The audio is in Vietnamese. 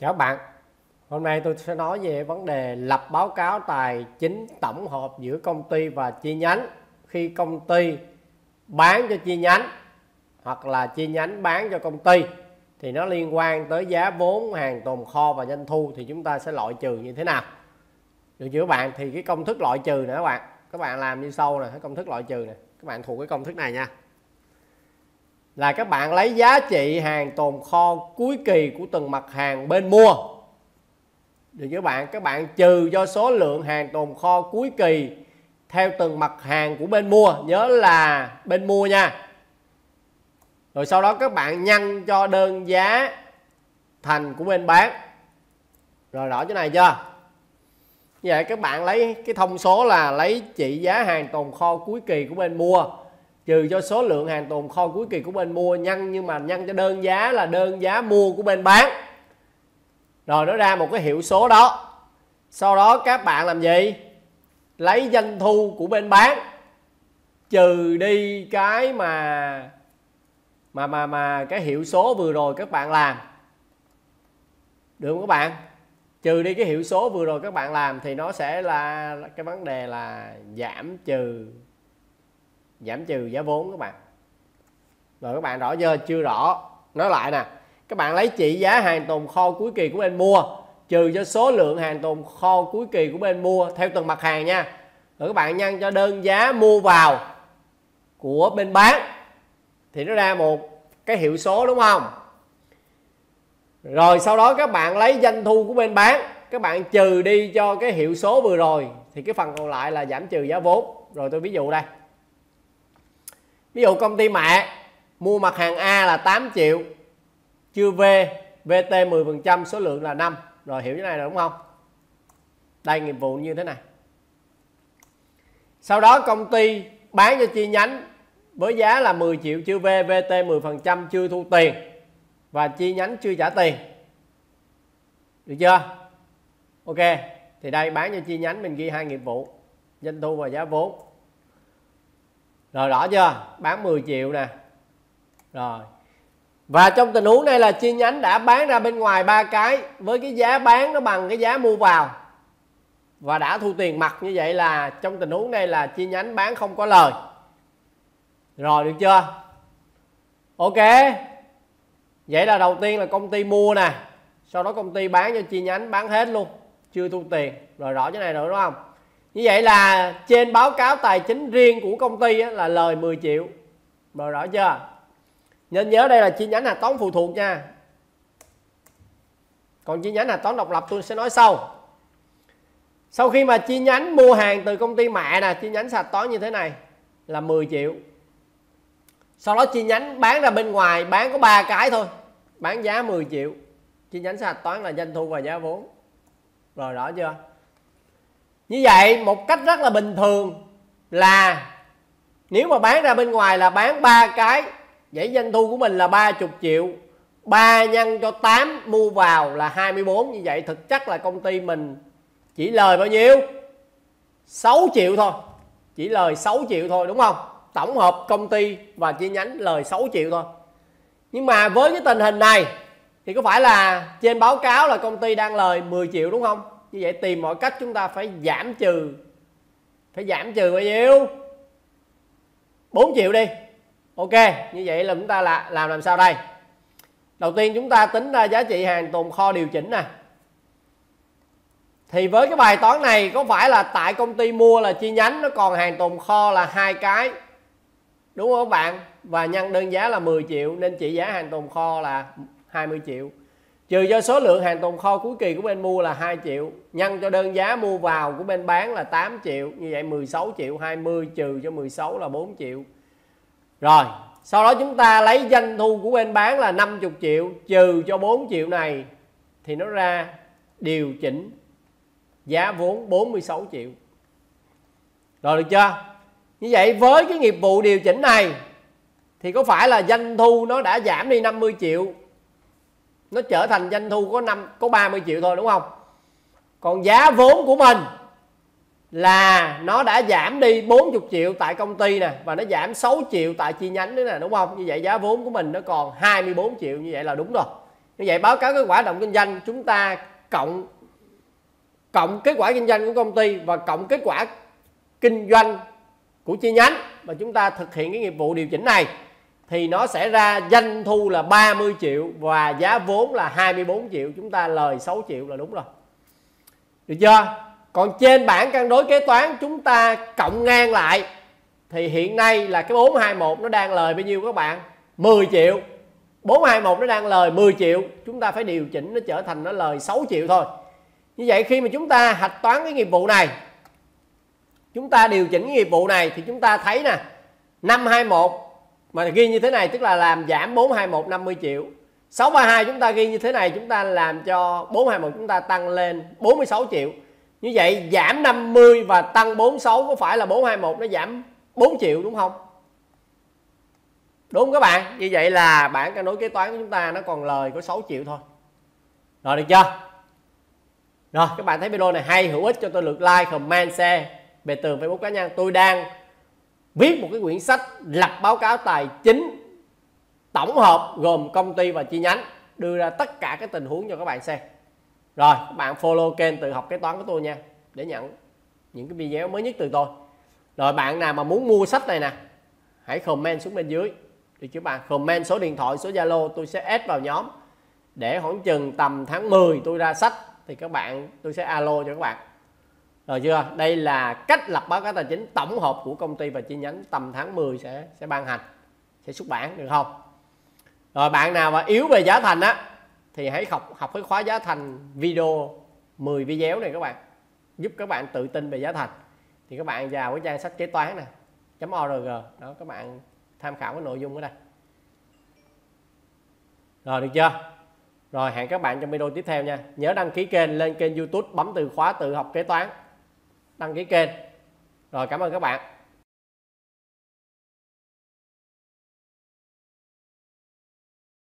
Chào các bạn. Hôm nay tôi sẽ nói về vấn đề lập báo cáo tài chính tổng hợp giữa công ty và chi nhánh. Khi công ty bán cho chi nhánh hoặc là chi nhánh bán cho công ty thì nó liên quan tới giá vốn, hàng tồn kho và doanh thu thì chúng ta sẽ loại trừ như thế nào. Được chưa các bạn? Thì cái công thức loại trừ nữa các bạn. Các bạn làm như sau nè, cái công thức loại trừ này các bạn thuộc cái công thức này nha là các bạn lấy giá trị hàng tồn kho cuối kỳ của từng mặt hàng bên mua. Được các bạn các bạn trừ cho số lượng hàng tồn kho cuối kỳ theo từng mặt hàng của bên mua. Nhớ là bên mua nha. Rồi sau đó các bạn nhân cho đơn giá thành của bên bán. Rồi rõ chỗ này chưa? Như vậy các bạn lấy cái thông số là lấy trị giá hàng tồn kho cuối kỳ của bên mua trừ cho số lượng hàng tồn kho cuối kỳ của bên mua nhân nhưng mà nhân cho đơn giá là đơn giá mua của bên bán. Rồi nó ra một cái hiệu số đó. Sau đó các bạn làm gì? Lấy doanh thu của bên bán. Trừ đi cái mà mà mà mà cái hiệu số vừa rồi các bạn làm. Được không các bạn? Trừ đi cái hiệu số vừa rồi các bạn làm thì nó sẽ là, cái vấn đề là giảm trừ giảm trừ giá vốn các bạn. Rồi các bạn rõ chưa chưa rõ. Nói lại nè, các bạn lấy trị giá hàng tồn kho cuối kỳ của bên mua, trừ cho số lượng hàng tồn kho cuối kỳ của bên mua theo từng mặt hàng nha. Rồi các bạn nhân cho đơn giá mua vào của bên bán. Thì nó ra một cái hiệu số đúng không? Rồi sau đó các bạn lấy doanh thu của bên bán, các bạn trừ đi cho cái hiệu số vừa rồi. Thì cái phần còn lại là giảm trừ giá vốn. Rồi tôi ví dụ đây ví dụ công ty mẹ mua mặt hàng A là 8 triệu, chưa V VT 10% số lượng là 5 rồi hiểu như này rồi đúng không? Đây, nghiệp vụ như thế này. Sau đó công ty bán cho chi nhánh với giá là 10 triệu, chưa V VT 10% chưa thu tiền. Và chi nhánh chưa trả tiền. Được chưa? Ok, thì đây, bán cho chi nhánh, mình ghi hai nghiệp vụ, doanh thu và giá vốn rồi, rõ chưa? Bán 10 triệu nè. Rồi. Và trong tình huống này là chi nhánh đã bán ra bên ngoài ba cái với cái giá bán nó bằng cái giá mua vào. Và đã thu tiền mặt như vậy là trong tình huống này là chi nhánh bán không có lời. Rồi, được chưa? Ok. Vậy là đầu tiên là công ty mua nè. Sau đó công ty bán cho chi nhánh bán hết luôn. Chưa thu tiền. Rồi, rõ cái này rồi, đúng không? Như vậy là trên báo cáo tài chính riêng của công ty là lời 10 triệu. Rồi rõ chưa? Nên nhớ đây là chi nhánh hạch toán phụ thuộc nha. Còn chi nhánh hạch toán độc lập tôi sẽ nói sau. Sau khi mà chi nhánh mua hàng từ công ty mẹ nè, chi nhánh sạch toán như thế này, là 10 triệu. Sau đó chi nhánh bán ra bên ngoài, bán có ba cái thôi, bán giá 10 triệu. Chi nhánh sạch toán là doanh thu và giá vốn. Rồi rõ chưa? Như vậy, một cách rất là bình thường là nếu mà bán ra bên ngoài là bán ba cái vậy doanh thu của mình là 30 triệu 3 nhân cho 8 mua vào là 24 như vậy thực chất là công ty mình chỉ lời bao nhiêu? 6 triệu thôi, chỉ lời 6 triệu thôi, đúng không? Tổng hợp công ty và chi nhánh lời 6 triệu thôi. Nhưng mà với cái tình hình này thì có phải là trên báo cáo là công ty đang lời 10 triệu đúng không? Như vậy tìm mọi cách chúng ta phải giảm trừ. Phải giảm trừ bao nhiêu? 4 triệu đi. Ok, như vậy là chúng ta là, làm làm sao đây? Đầu tiên chúng ta tính ra giá trị hàng tồn kho điều chỉnh nè. Thì với cái bài toán này, có phải là tại công ty mua là chi nhánh, nó còn hàng tồn kho là hai cái? Đúng không các bạn? Và nhân đơn giá là 10 triệu, nên trị giá hàng tồn kho là 20 triệu trừ cho số lượng hàng tồn kho cuối kỳ của bên mua là 2 triệu, nhân cho đơn giá mua vào của bên bán là 8 triệu, như vậy 16 triệu 20 trừ cho 16 là 4 triệu. Rồi, sau đó chúng ta lấy doanh thu của bên bán là 50 triệu, trừ cho 4 triệu này, thì nó ra điều chỉnh giá vốn 46 triệu. Rồi được chưa? Như vậy với cái nghiệp vụ điều chỉnh này, thì có phải là doanh thu nó đã giảm đi 50 triệu nó trở thành doanh thu có năm, có 30 triệu thôi, đúng không? Còn giá vốn của mình là nó đã giảm đi 40 triệu tại công ty nè, và nó giảm 6 triệu tại chi nhánh nữa nè, đúng không? Như vậy giá vốn của mình nó còn 24 triệu, như vậy là đúng rồi. Như vậy báo cáo kết quả động kinh doanh, chúng ta cộng cộng kết quả kinh doanh của công ty và cộng kết quả kinh doanh của chi nhánh, và chúng ta thực hiện cái nghiệp vụ điều chỉnh này thì nó sẽ ra doanh thu là 30 triệu và giá vốn là 24 triệu. Chúng ta lời 6 triệu là đúng rồi. Được chưa? Còn trên bảng cân đối kế toán chúng ta cộng ngang lại, thì hiện nay là cái 421 nó đang lời bao nhiêu các bạn? 10 triệu. 421 nó đang lời 10 triệu. Chúng ta phải điều chỉnh nó trở thành nó lời 6 triệu thôi. Như vậy khi mà chúng ta hạch toán cái nghiệp vụ này, chúng ta điều chỉnh cái nghiệp vụ này thì chúng ta thấy nè, năm 21 mà ghi như thế này tức là làm giảm 421 50 triệu. 632 chúng ta ghi như thế này chúng ta làm cho 421 chúng ta tăng lên 46 triệu. Như vậy giảm 50 và tăng 46 có phải là 421 nó giảm 4 triệu đúng không? Đúng không các bạn? Như vậy là bản cân đối kế toán của chúng ta nó còn lời có 6 triệu thôi. Rồi được chưa? Rồi, các bạn thấy video này hay hữu ích cho tôi lượt like, comment, share. Về tường, facebook cá nhân. Tôi đang viết một cái quyển sách lập báo cáo tài chính tổng hợp gồm công ty và chi nhánh, đưa ra tất cả các tình huống cho các bạn xem. Rồi, các bạn follow kênh tự học kế toán của tôi nha, để nhận những cái video mới nhất từ tôi. Rồi, bạn nào mà muốn mua sách này nè, hãy comment xuống bên dưới. Thì các bạn comment số điện thoại, số zalo, tôi sẽ add vào nhóm. Để khoảng chừng tầm tháng 10 tôi ra sách, thì các bạn, tôi sẽ alo cho các bạn rồi chưa? Đây là cách lập báo cáo tài chính tổng hợp của công ty và chi nhánh, tầm tháng 10 sẽ sẽ ban hành, sẽ xuất bản, được không? Rồi bạn nào mà yếu về giá thành á, thì hãy học học cái khóa giá thành video 10 video này các bạn, giúp các bạn tự tin về giá thành. Thì các bạn vào cái trang sách kế toán nè .org, đó, các bạn tham khảo cái nội dung ở đây. Rồi, được chưa? Rồi, hẹn các bạn trong video tiếp theo nha. Nhớ đăng ký kênh, lên kênh youtube, bấm từ khóa tự học kế toán đăng ký kênh. Rồi cảm ơn các bạn.